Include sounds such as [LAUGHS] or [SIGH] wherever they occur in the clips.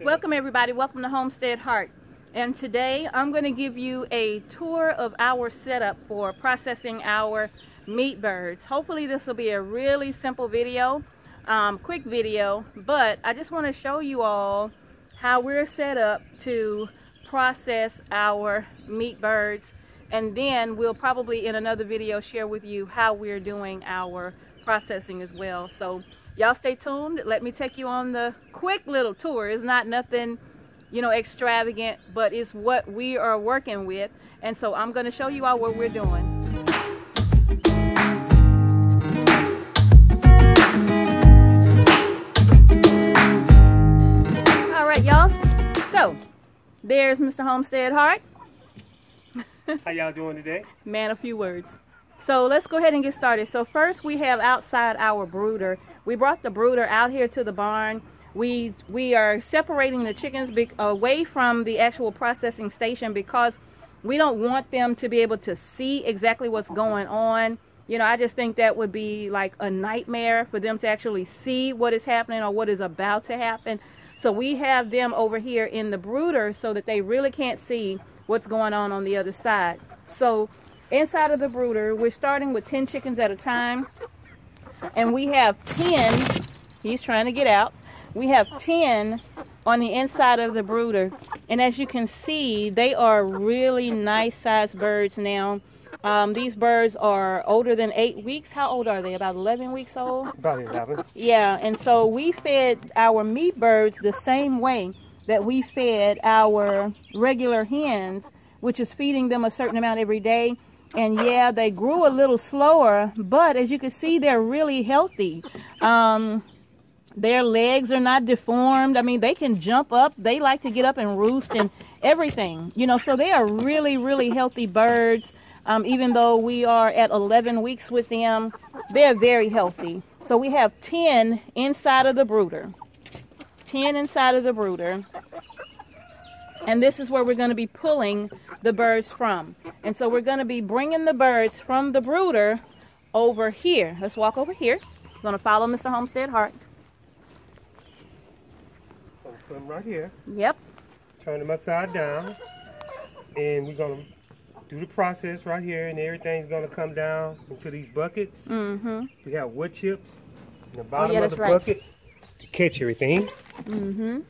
Welcome everybody, welcome to Homestead Heart. And today I'm going to give you a tour of our setup for processing our meat birds. Hopefully this will be a really simple video, um, quick video, but I just want to show you all how we're set up to process our meat birds and then we'll probably in another video share with you how we're doing our processing as well. So y'all stay tuned. Let me take you on the quick little tour. It's not nothing, you know, extravagant, but it's what we are working with. And so I'm going to show you all what we're doing. All right, y'all. So there's Mr. Homestead Heart. How y'all doing today? Man, a few words. So let's go ahead and get started. So first we have outside our brooder. We brought the brooder out here to the barn. We we are separating the chickens away from the actual processing station because we don't want them to be able to see exactly what's going on. You know, I just think that would be like a nightmare for them to actually see what is happening or what is about to happen. So we have them over here in the brooder so that they really can't see what's going on on the other side. So inside of the brooder, we're starting with 10 chickens at a time. And we have 10, he's trying to get out. We have 10 on the inside of the brooder. And as you can see, they are really nice sized birds now. Um, these birds are older than eight weeks. How old are they? About 11 weeks old? About 11. Yeah, and so we fed our meat birds the same way that we fed our regular hens, which is feeding them a certain amount every day. And yeah, they grew a little slower, but as you can see, they're really healthy. Um, their legs are not deformed. I mean, they can jump up. They like to get up and roost and everything. You know, so they are really, really healthy birds. Um, even though we are at 11 weeks with them, they're very healthy. So we have 10 inside of the brooder. 10 inside of the brooder. And this is where we're going to be pulling the birds from. And so we're going to be bringing the birds from the brooder over here. Let's walk over here. We're going to follow Mr. Homestead Heart. Put them right here. Yep. Turn them upside down. And we're going to do the process right here. And everything's going to come down into these buckets. Mm-hmm. We have wood chips in the bottom oh, yeah, of the right. bucket to catch everything. Mm-hmm.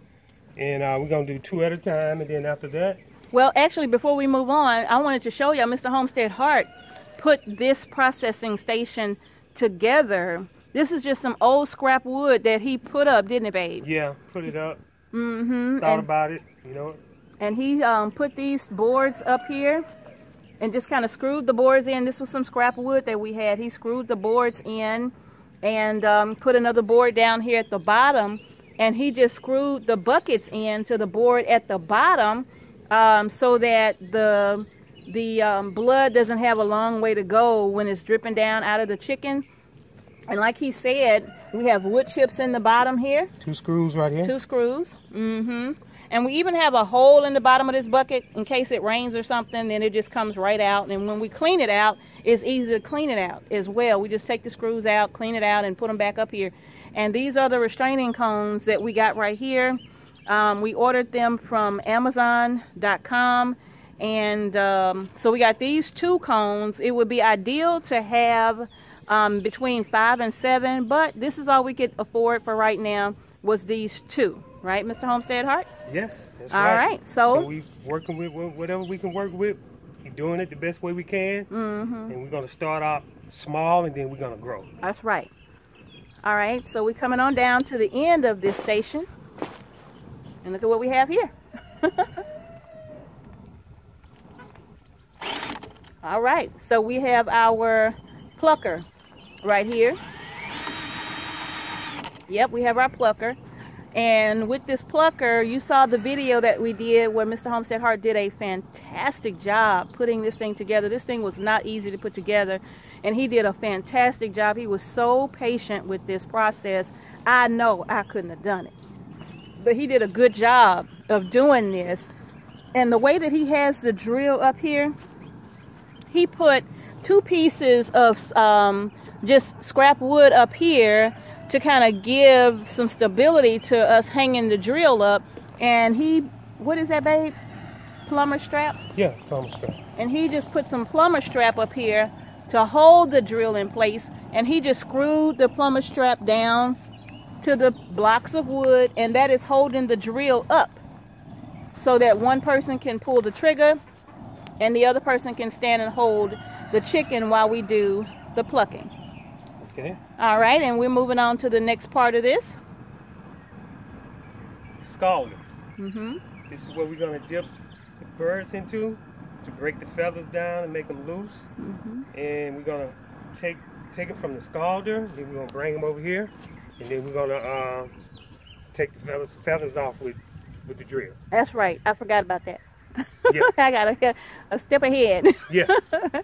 And uh, we're going to do two at a time. And then after that, Well, actually, before we move on, I wanted to show y'all Mr. Homestead Heart put this processing station together. This is just some old scrap wood that he put up, didn't it, babe? yeah, put it up. Mm-hmm. Thought And, about it, you know. and he um, put these boards up here and just kind of screwed the boards in. This was some scrap wood that we had. He screwed the boards in and um, put another board down here at the bottom. And he just screwed the buckets in to the board at the bottom um, so that the the um, blood doesn't have a long way to go when it's dripping down out of the chicken. And like he said, we have wood chips in the bottom here. Two screws right here. Two screws. Mm-hmm. And we even have a hole in the bottom of this bucket in case it rains or something, then it just comes right out. And when we clean it out, it's easy to clean it out as well. We just take the screws out, clean it out, and put them back up here. And these are the restraining cones that we got right here. Um, we ordered them from Amazon.com. And um, so we got these two cones. It would be ideal to have um, between five and seven, but this is all we could afford for right now was these two. Right, Mr. Homestead Heart? Yes, that's All right. right, so- we working with whatever we can work with. We're doing it the best way we can, Mm-hmm. and we're gonna start out small, and then we're gonna grow. That's right. All right, so we're coming on down to the end of this station. And look at what we have here. [LAUGHS] All right, so we have our plucker right here. Yep, we have our plucker. And with this plucker, you saw the video that we did where Mr. Homestead Heart did a fantastic job putting this thing together. This thing was not easy to put together, and he did a fantastic job. He was so patient with this process. I know I couldn't have done it. But he did a good job of doing this. And the way that he has the drill up here, he put two pieces of um, just scrap wood up here to kind of give some stability to us hanging the drill up. And he, what is that, babe? Plumber strap? Yeah, plumber strap. And he just put some plumber strap up here to hold the drill in place. And he just screwed the plumber strap down to the blocks of wood. And that is holding the drill up so that one person can pull the trigger and the other person can stand and hold the chicken while we do the plucking. Okay. All right, and we're moving on to the next part of this. Scalding. Mm-hmm. This is what we're gonna dip the birds into to break the feathers down and make them loose. Mm-hmm. And we're gonna take take it from the scalder. Then we're gonna bring them over here, and then we're gonna uh, take the feathers feathers off with with the drill. That's right. I forgot about that. Yeah. [LAUGHS] I got a, a step ahead. Yeah. [LAUGHS]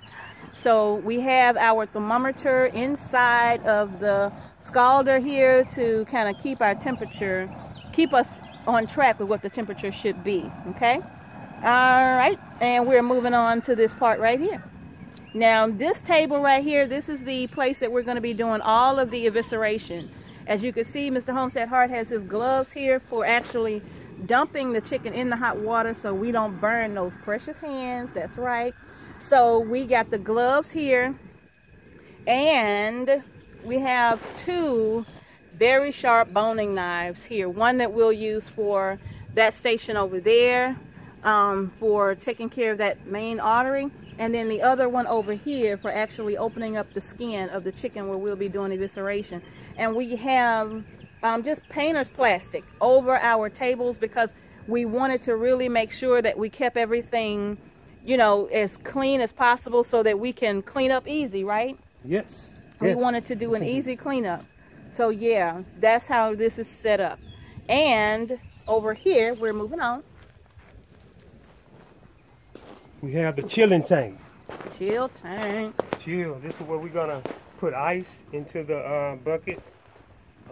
So we have our thermometer inside of the scalder here to kind of keep our temperature, keep us on track with what the temperature should be, okay? All right, and we're moving on to this part right here. Now this table right here, this is the place that we're gonna be doing all of the evisceration. As you can see, Mr. Homestead Heart has his gloves here for actually dumping the chicken in the hot water so we don't burn those precious hands, that's right. So we got the gloves here and we have two very sharp boning knives here. One that we'll use for that station over there um, for taking care of that main artery. And then the other one over here for actually opening up the skin of the chicken where we'll be doing evisceration. And we have um, just painter's plastic over our tables because we wanted to really make sure that we kept everything you know, as clean as possible so that we can clean up easy, right? Yes. We yes. wanted to do an easy cleanup. So yeah, that's how this is set up. And over here, we're moving on. We have the chilling tank. Chill tank. Chill. This is where we're gonna put ice into the uh, bucket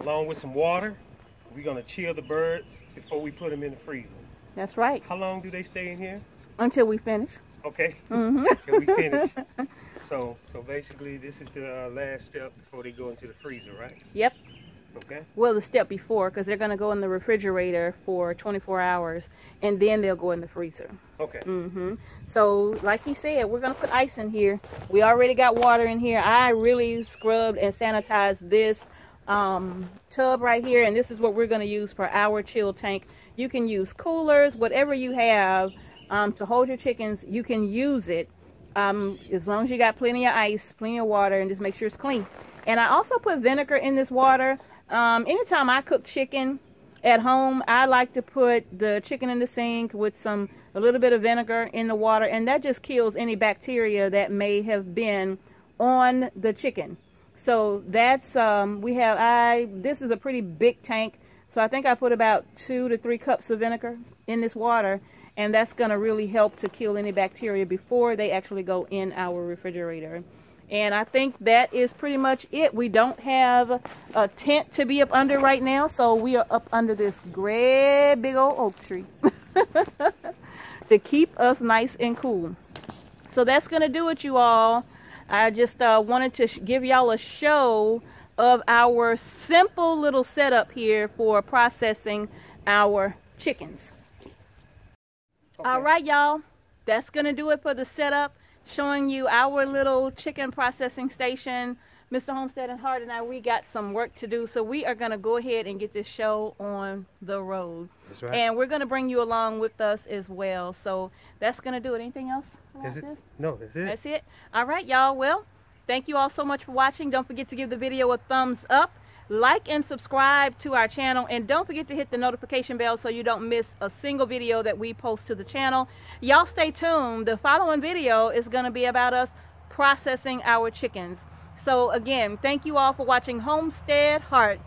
along with some water. We're gonna chill the birds before we put them in the freezer. That's right. How long do they stay in here? Until we finish. Okay. Mm-hmm. [LAUGHS] Until we finish. So, so basically, this is the uh, last step before they go into the freezer, right? Yep. Okay. Well, the step before, because they're going to go in the refrigerator for 24 hours, and then they'll go in the freezer. Okay. Mm-hmm. So, like he said, we're going to put ice in here. We already got water in here. I really scrubbed and sanitized this um, tub right here, and this is what we're going to use for our chill tank. You can use coolers, whatever you have um, to hold your chickens. You can use it um, as long as you got plenty of ice, plenty of water, and just make sure it's clean. And I also put vinegar in this water. Um, anytime I cook chicken at home, I like to put the chicken in the sink with some a little bit of vinegar in the water, and that just kills any bacteria that may have been on the chicken. So that's um, we have. I this is a pretty big tank, so I think I put about two to three cups of vinegar in this water, and that's going to really help to kill any bacteria before they actually go in our refrigerator. And I think that is pretty much it. We don't have a tent to be up under right now, so we are up under this great big old oak tree [LAUGHS] to keep us nice and cool. So that's going to do it, you all. I just uh, wanted to give y'all a show of our simple little setup here for processing our chickens. Okay. All right, y'all. That's going to do it for the setup, showing you our little chicken processing station. Mr. Homestead and Heart and I, we got some work to do, so we are going to go ahead and get this show on the road. That's right. And we're going to bring you along with us as well. So that's going to do it. Anything else? Is it? No, that's it. That's it. All right, y'all. Well, thank you all so much for watching. Don't forget to give the video a thumbs up like and subscribe to our channel. And don't forget to hit the notification bell so you don't miss a single video that we post to the channel. Y'all stay tuned. The following video is going to be about us processing our chickens. So again thank you all for watching homestead heart.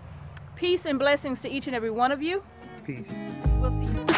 Peace and blessings to each and every one of you. Peace. We'll see you